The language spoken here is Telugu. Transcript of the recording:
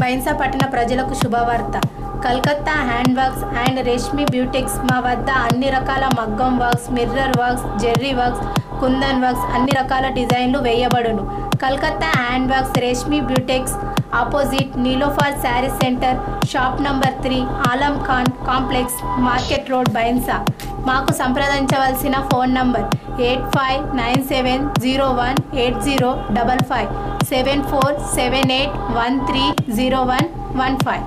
బైన్సా పట్టణ ప్రజలకు శుభవార్త. Calcutta hand works and Reshmi boutiques మా వద్ద అన్ని రకాల మగ్గం works mirror works zari works kundan works అన్ని రకాల డిజైన్లు వేయబడును. Calcutta hand works Reshmi boutiques opposite Nilofar sari centre shop number three Alam Khan complex market road Bhainsa. మాకు సంప్రదించవలసిన phone number eight five nine seven zero one eight zero double five seven four seven eight one three zero one one five.